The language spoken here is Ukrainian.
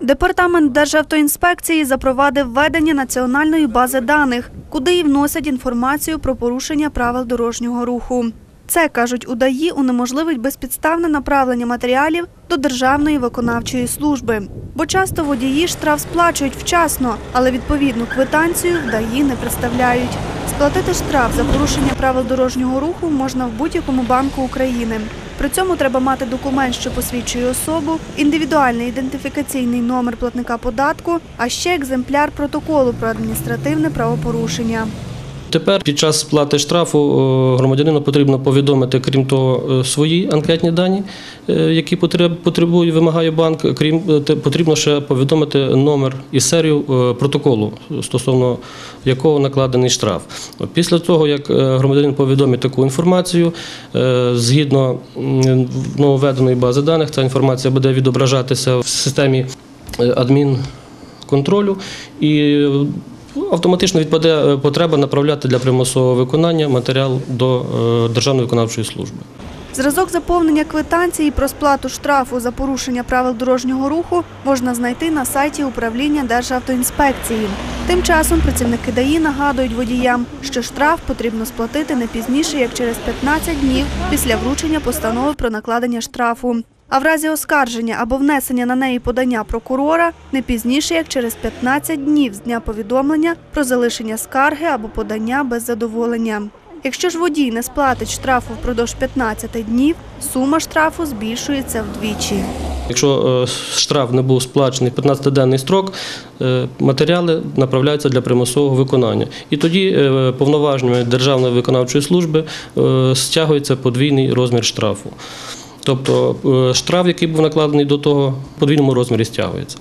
Департамент Державтоінспекції запровадив ведення національної бази даних, куди і вносять інформацію про порушення правил дорожнього руху. Це, кажуть у ДАІ, унеможливить безпідставне направлення матеріалів до Державної виконавчої служби. Бо часто водії штраф сплачують вчасно, але відповідну квитанцію в ДАІ не представляють. Сплатити штраф за порушення правил дорожнього руху можна в будь-якому банку України. При цьому треба мати документ, що посвідчує особу, індивідуальний ідентифікаційний номер платника податку, а ще екземпляр протоколу про адміністративне правопорушення. Тепер під час сплати штрафу е, громадянину потрібно повідомити, крім того, е, свої анкетні дані, е, які потреб- потребує, вимагає банк. Крім потрібно ще повідомити номер і серію протоколу, стосовно якого накладений штраф. Після того, як громадянин повідомить таку інформацію, згідно нововведеної бази даних, ця інформація буде відображатися в системі адмінконтролю і е, автоматично відпаде е, потреба направляти для примусового виконання матеріал до е, Державної виконавчої служби. Зразок заповнення квитанції про сплату штрафу за порушення правил дорожнього руху можна знайти на сайті управління Державтоінспекції. Тим часом працівники ДАІ нагадують водіям, що штраф потрібно сплатити не пізніше, як через 15 днів після вручення постанови про накладення штрафу. А в разі оскарження або внесення на неї подання прокурора не пізніше, як через 15 днів з дня повідомлення про залишення скарги або подання без задоволення. Якщо ж водій не сплатить штрафу впродовж 15 днів, сума штрафу збільшується вдвічі. Якщо е, штраф не був сплачений 15-денний строк, е, матеріали направляються для примусового виконання. І тоді е, повноваженнями Державної виконавчої служби стягується подвійний розмір штрафу. Тобто е, штраф, який був накладений до того, в подвійному розмірі стягується.